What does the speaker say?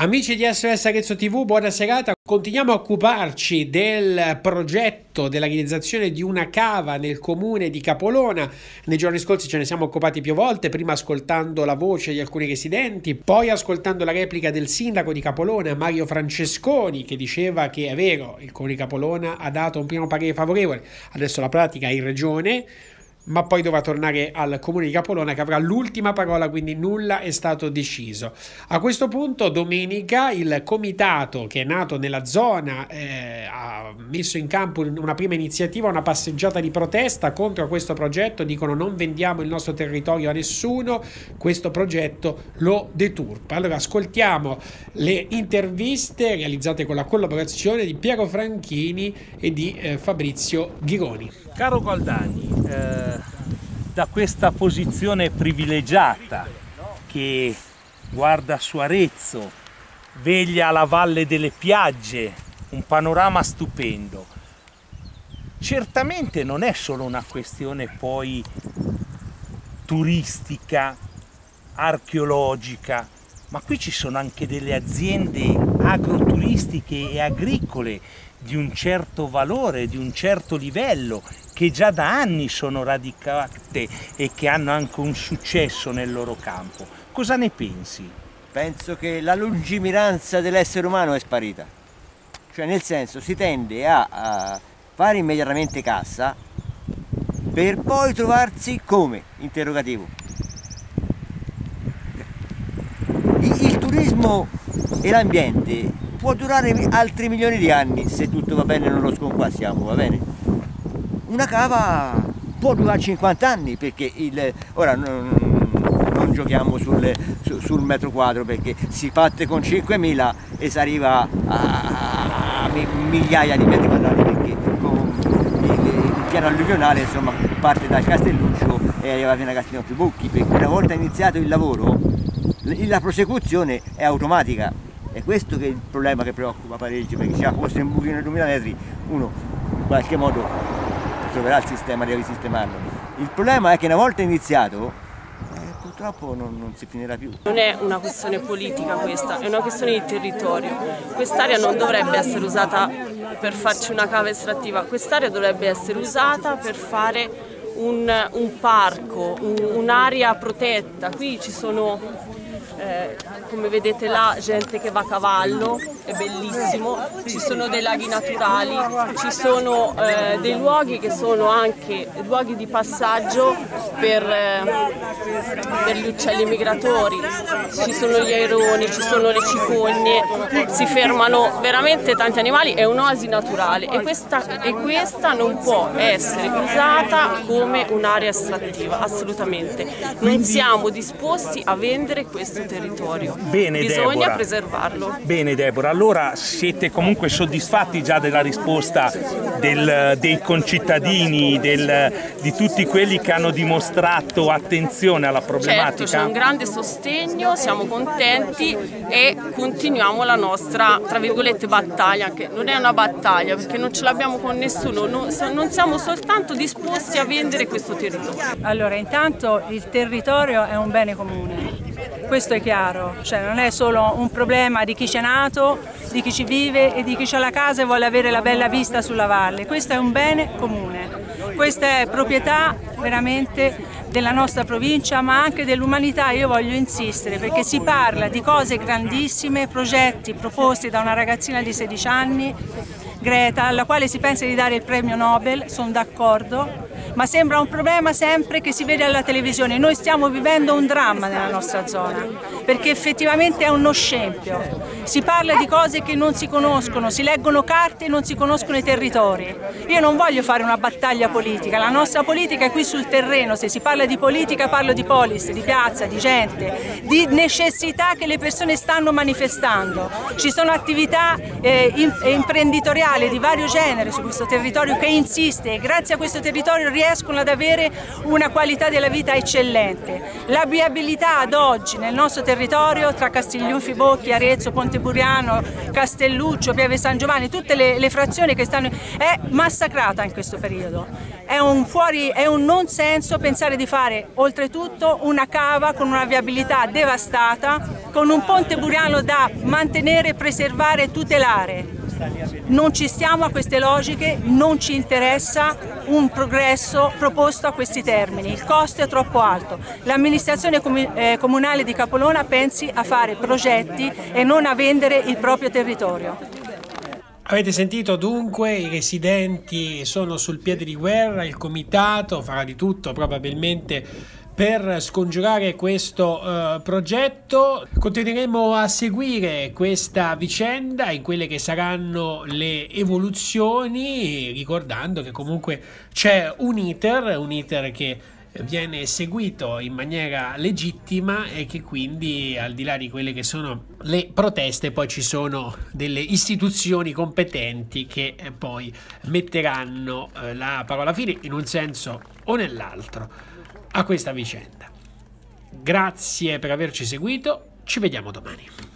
Amici di SOS Arezzo TV, buona serata. Continuiamo a occuparci del progetto della realizzazione di una cava nel comune di Capolona. Nei giorni scorsi ce ne siamo occupati più volte, prima ascoltando la voce di alcuni residenti, poi ascoltando la replica del sindaco di Capolona, Mario Francesconi, che diceva che è vero, il comune di Capolona ha dato un primo parere favorevole, adesso la pratica è in regione ma poi dovrà tornare al comune di Capolona che avrà l'ultima parola, quindi nulla è stato deciso. A questo punto, domenica, il comitato che è nato nella zona eh, ha messo in campo una prima iniziativa, una passeggiata di protesta contro questo progetto. Dicono non vendiamo il nostro territorio a nessuno, questo progetto lo deturpa. Allora, ascoltiamo le interviste realizzate con la collaborazione di Piero Franchini e di eh, Fabrizio Ghironi. Caro Goldani, eh, da questa posizione privilegiata che guarda su Arezzo, veglia la valle delle piagge, un panorama stupendo. Certamente non è solo una questione poi turistica, archeologica, ma qui ci sono anche delle aziende agroturistiche e agricole di un certo valore, di un certo livello, che già da anni sono radicate e che hanno anche un successo nel loro campo. Cosa ne pensi? Penso che la lungimiranza dell'essere umano è sparita. Cioè nel senso si tende a, a fare immediatamente cassa per poi trovarsi come? Interrogativo. Il, turismo e l'ambiente può durare altri milioni di anni se tutto va bene non lo sconquassiamo, va bene? una cava può durare 50 anni perché il, ora non, non giochiamo sul, sul, metro quadro perché si parte con 5.000 e si arriva a, migliaia di metri quadrati perché con il, il piano alluvionale insomma parte da Castelluccio e arriva fino a Castiglione Bucchi perché una volta iniziato il lavoro la prosecuzione è automatica è questo che è il problema che preoccupa parecchio perché se fosse un buchino di 2000 metri uno in qualche modo troverà il sistema di risistemarlo. Il problema è che una volta iniziato eh, purtroppo non, non, si finirà più. Non è una questione politica questa, è una questione di territorio. Quest'area non dovrebbe essere usata per farci una cava estrattiva, quest'area dovrebbe essere usata per fare un, un parco, un'area protetta. Qui ci sono eh, come vedete là gente che va a cavallo, è bellissimo, ci sono dei laghi naturali, ci sono eh, dei luoghi che sono anche luoghi di passaggio per, eh, per, gli uccelli migratori, ci sono gli aironi, ci sono le cicogne, si fermano veramente tanti animali, è un'oasi naturale e questa, e questa non può essere usata come un'area estrattiva, assolutamente. Non siamo disposti a vendere questo territorio. Bene, Bisogna Deborah. preservarlo. Bene Deborah, allora siete comunque soddisfatti già della risposta del, dei concittadini, del, di tutti quelli che hanno dimostrato attenzione alla problematica? Certo, c'è un grande sostegno, siamo contenti e continuiamo la nostra, tra virgolette, battaglia, che non è una battaglia perché non ce l'abbiamo con nessuno, non, non siamo soltanto disposti a vendere questo territorio. Allora, intanto il territorio è un bene comune questo è chiaro, cioè non è solo un problema di chi c'è nato, di chi ci vive e di chi ha la casa e vuole avere la bella vista sulla valle, questo è un bene comune, questa è proprietà veramente della nostra provincia ma anche dell'umanità, io voglio insistere perché si parla di cose grandissime, progetti proposti da una ragazzina di 16 anni, Greta, alla quale si pensa di dare il premio Nobel, sono d'accordo, ma sembra un problema sempre che si vede alla televisione. Noi stiamo vivendo un dramma nella nostra zona, perché effettivamente è uno scempio. Si parla di cose che non si conoscono, si leggono carte e non si conoscono i territori. Io non voglio fare una battaglia politica, la nostra politica è qui sul terreno, se si parla di politica parlo di polis, di piazza, di gente, di necessità che le persone stanno manifestando. Ci sono attività eh, imprenditoriali di vario genere su questo territorio che insiste e grazie a questo territorio riescono ad avere una qualità della vita eccellente. La viabilità ad oggi nel nostro territorio tra Castigliufi Bocchi, Arezzo, Ponteburiano, Castelluccio, Pieve San Giovanni, tutte le, le frazioni che stanno è massacrata in questo periodo. È un, fuori, è un non senso pensare di fare oltretutto una cava con una viabilità devastata, con un ponte buriano da mantenere, preservare e tutelare. Non ci stiamo a queste logiche, non ci interessa un progresso proposto a questi termini, il costo è troppo alto. L'amministrazione eh, comunale di Capolona pensi a fare progetti e non a vendere il proprio territorio. Avete sentito dunque, i residenti sono sul piede di guerra, il comitato farà di tutto probabilmente per scongiurare questo uh, progetto. Continueremo a seguire questa vicenda in quelle che saranno le evoluzioni, ricordando che comunque c'è un iter, un iter che viene seguito in maniera legittima e che quindi al di là di quelle che sono le proteste poi ci sono delle istituzioni competenti che eh, poi metteranno eh, la parola fine in un senso o nell'altro a questa vicenda. Grazie per averci seguito, ci vediamo domani.